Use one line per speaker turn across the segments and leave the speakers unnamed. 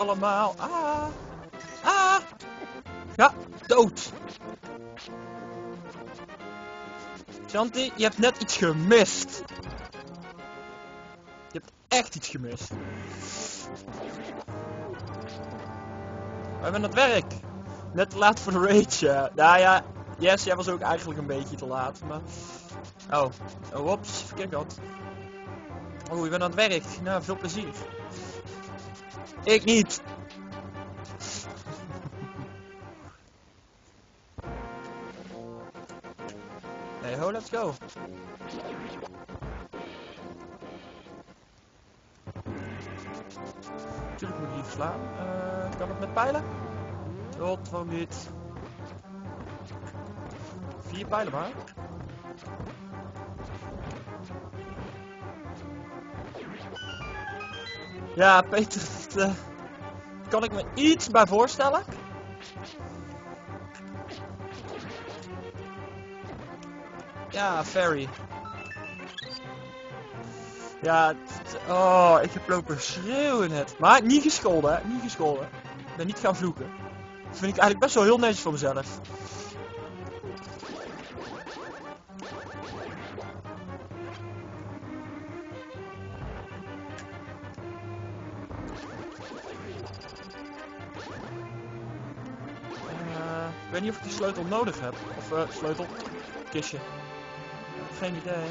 allemaal. Ah. Ah. Ja, dood. Shanti, je hebt net iets gemist. Je hebt echt iets gemist. We aan het werk. Net te laat voor de rage. ja. Nou ja, yes, jij was ook eigenlijk een beetje te laat. Maar... Oh, oh, ops, verkeerd gehad. Oh, je bent aan het werk. Nou, veel plezier. Ik niet. Hey ho, let's go. Tuurlijk moet ik die verslaan. Eh, kan het met pijlen? Tot, waarom niet? Vier pijlen maar. Ja, Peter, eh, kan ik me iets bij voorstellen? Ja, Ferry. Ja, oh, ik heb lopen schreeuwen net. Maar niet gescholden, hè? Niet gescholden. Ik ben niet gaan vloeken. Dat vind ik eigenlijk best wel heel netjes voor mezelf. Weet niet of ik die sleutel nodig heb. Of eh, sleutel, kistje. Geen idee.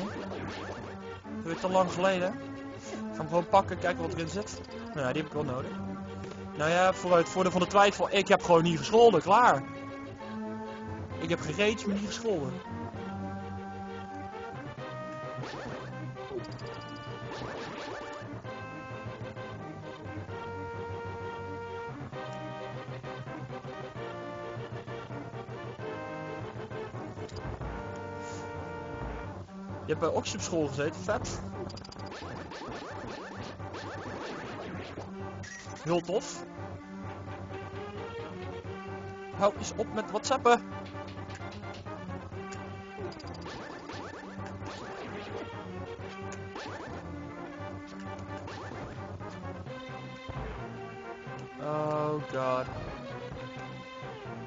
Dat weet al lang geleden. Ik ga hem gewoon pakken, kijken wat erin zit. Nou ja, die heb ik wel nodig. Nou ja, voor het voordeel van de twijfel, ik heb gewoon niet gescholden, klaar. Ik heb gegeten, maar niet gescholden. Je hebt bij Oxy op school gezeten, vet. Heel tof. Hou eens op met whatsappen. Oh god.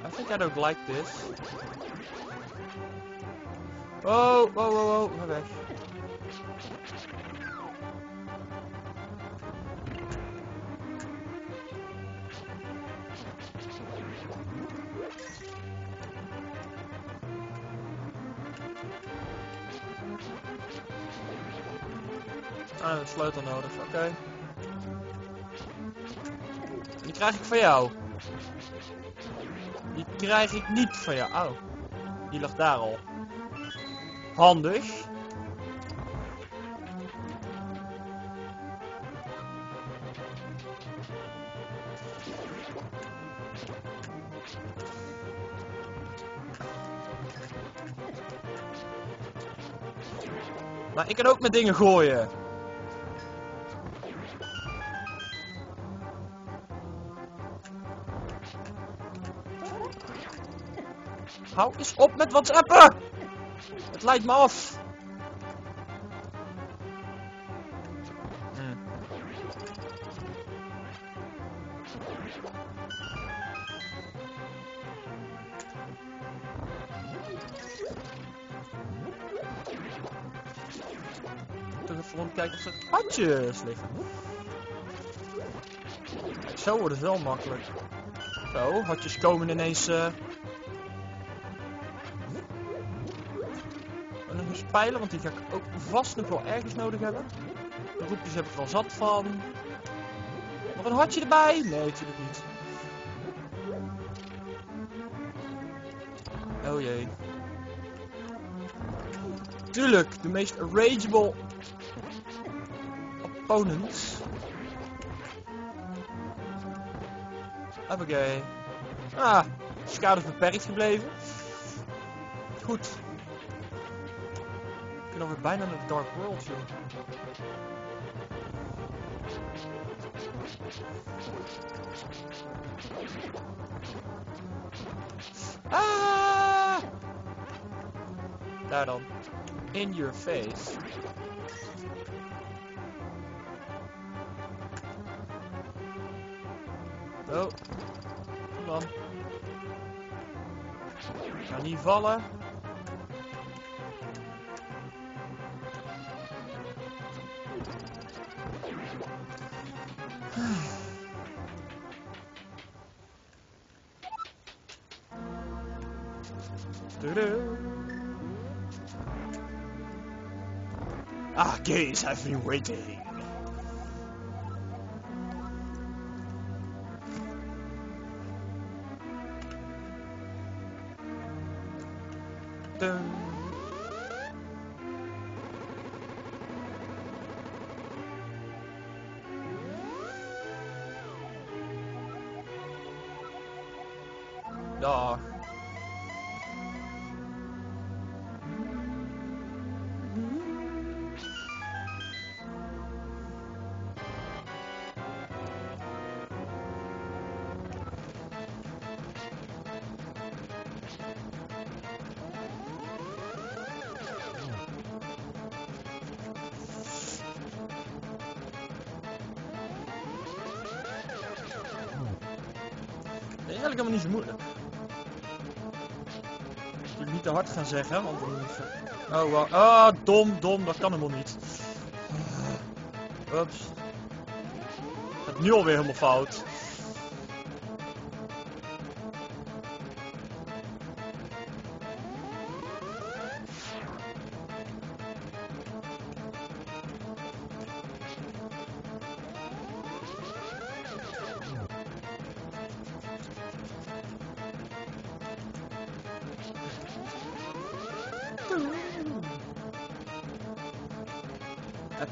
I think I don't like this. Oh, wow, wow, wow, ga weg. Ah, een sleutel nodig, oké. Die krijg ik van jou. Die krijg ik niet van jou. Oh, die lag daar al. Handig. Maar ik kan ook met dingen gooien. Hou eens op met whatsappen! Het leidt me af. Hm. Even of er handjes liggen. Zo wordt het wel makkelijk. Zo, hartjes komen ineens... eh, pijlen, want die ga ik ook vast nog wel ergens nodig hebben. De roepjes heb ik al zat van. Nog een hartje erbij? Nee, natuurlijk niet. Oh jee. Tuurlijk, de meest rageable opponents. Hoppakee. Ah, schade is beperkt gebleven. Goed. Ben alweer bijna naar de Dark World, joh. Ah! Daar dan. In your face. Oh. Kom dan. Ga niet vallen. Ah, gays have been waiting. Dun. Dag. Eigenlijk helemaal niet zo moeilijk. Ik moet niet te hard gaan zeggen, want dan... Oh, wow. Ah, dom, dom, dat kan helemaal niet. Ups. Het nu alweer helemaal fout.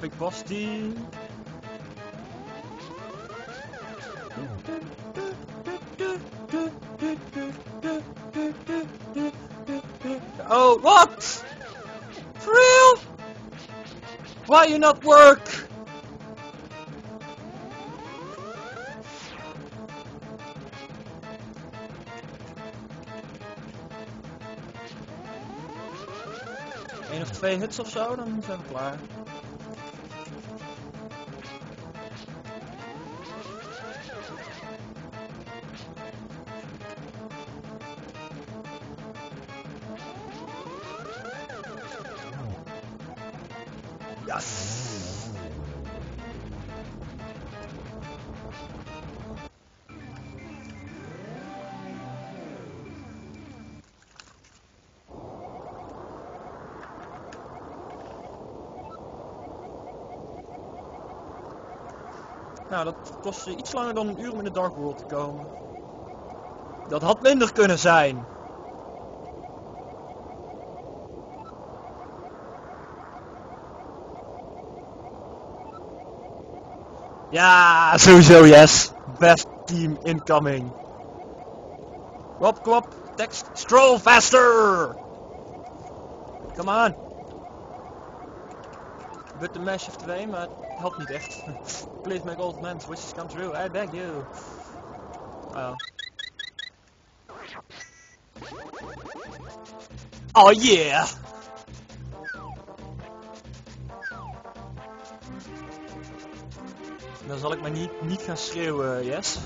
Boss team. Oh, what? For real? Why you not work? Eén of twee hits of zo, dan zijn we klaar. Nou, dat kostte iets langer dan een uur om in de Dark World te komen. Dat had minder kunnen zijn. Ja, sowieso yes. Best team incoming. Klop, klop. Text. Stroll faster! Come on. But the mesh of 2, maar het helpt niet echt. Please make old man's wishes come true. I beg you. Oh. Oh yeah! Zal ik maar niet, niet gaan schreeuwen, yes?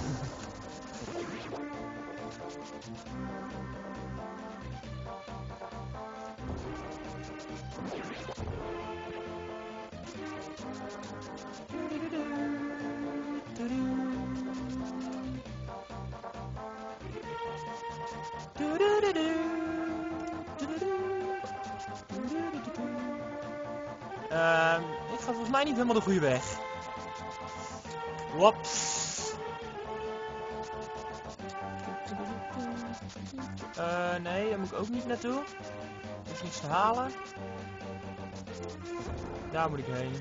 Ehm, ik ga volgens mij niet helemaal de goede weg. Wops. Eh, nee, daar moet ik ook niet naartoe. Er is niets te halen. Daar moet ik heen.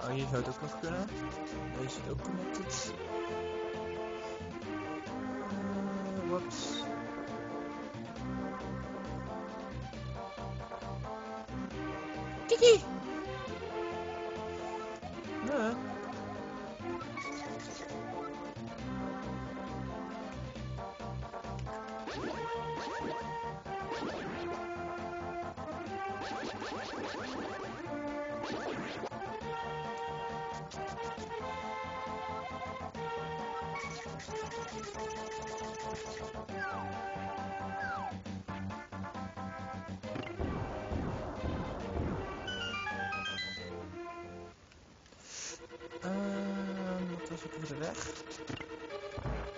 Oh, hier zou het ook nog kunnen. Deze is ook connected.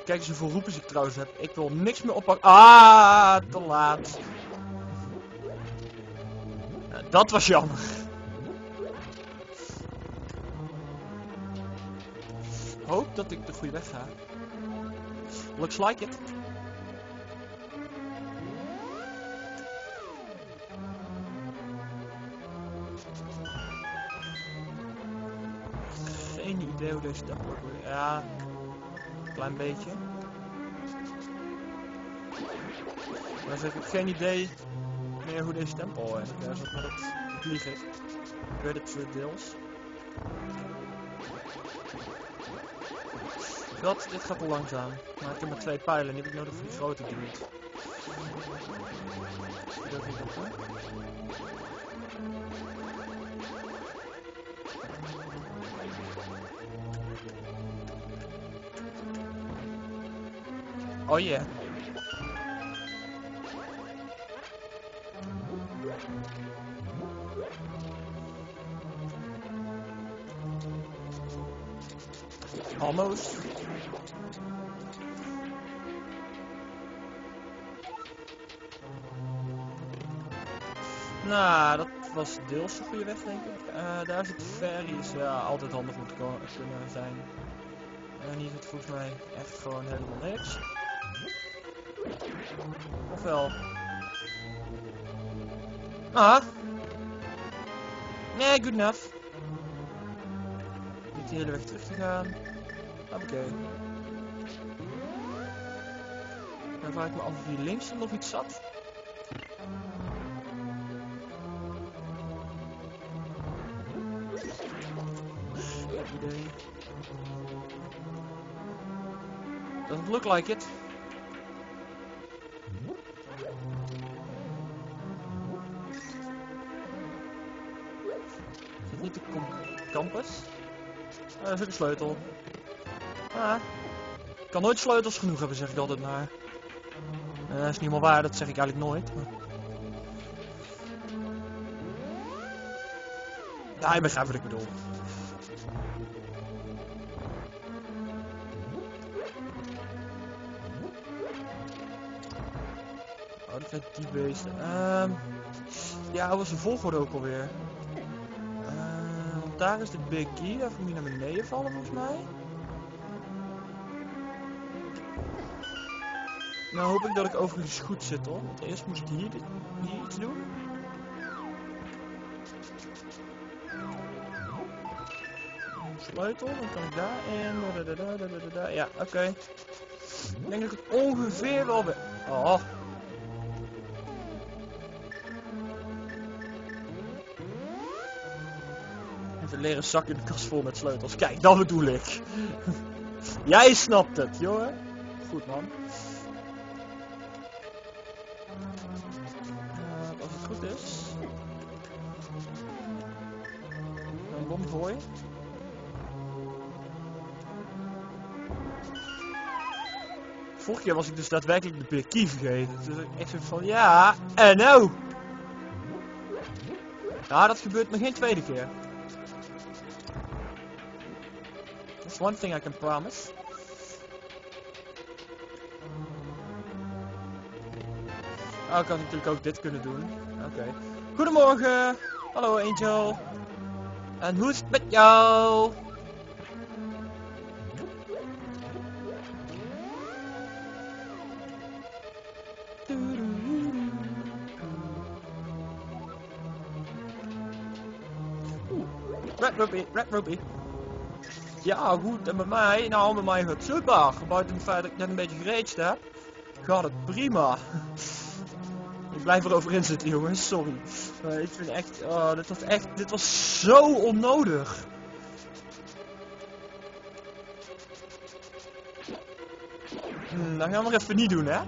Kijk eens hoeveel roepers ik trouwens heb. Ik wil niks meer oppakken. Ah, te laat. Ja, dat was jammer. Hoop dat ik de goede weg ga. Looks like it. Geen idee hoe deze dag wordt. Ja, een klein beetje. Maar ik heb geen idee meer hoe deze tempel en ja, zeg maar dat lieg ik. Ik weet het deels. Dat, dit gaat te langzaam. Maar ik heb maar twee pijlen en die heb ik nodig voor die grote dude. Doet niet op, hè? Oh yeah. Nou, dat was deels de goede weg, denk ik. Eh, daar zit ferries, ja, altijd handig om te kunnen zijn. En hier zit volgens mij echt gewoon helemaal niks. Ofwel. Ah. Nee, good enough. Niet de hele weg terug te gaan. Oké. Dan vraag ik me af of hier links nog iets zat. Look like it. Is dit niet de campus? Dat is ook een sleutel. Ah. Ik kan nooit sleutels genoeg hebben, zeg ik altijd maar. Eh, dat is niet helemaal waar, dat zeg ik eigenlijk nooit. Maar... Ja, je begrijpt wat ik bedoel. Zijn die beesten. Ehm ja, hoe was de volgorde ook alweer? Ehm want daar is de Big Key, daar moet je naar beneden vallen volgens mij. Nou hoop ik dat ik overigens goed zit hoor. Want eerst moest ik hier, hier iets doen. Sleutel, dan kan ik daarin. Ja, oké. Ik denk dat ik het ongeveer wel ben. Oh. Leren zak in de kast vol met sleutels. Kijk, dat bedoel ik. Jij snapt het, jongen. Goed man. Eh, als het goed is. Een bom gooien. Vorige keer was ik dus daadwerkelijk de perkie vergeten. Dus ik echt van ja, en nou. Ja, dat gebeurt me geen tweede keer. That's one thing I can promise. Oh, ik had natuurlijk ook dit kunnen doen. Oké. Goedemorgen. Hallo Angel. En hoe is het met jou? Oeh, Red Ruby, Red Ruby. Ja, goed. En bij mij? Nou, bij mij gaat het super. Buiten het feit dat ik net een beetje geraged heb, gaat het prima. Ik blijf erover in zitten, jongens. Sorry. Maar ik vind echt, oh, dit was echt, dit was zo onnodig. Hmm, dat gaan we maar even niet doen, hè?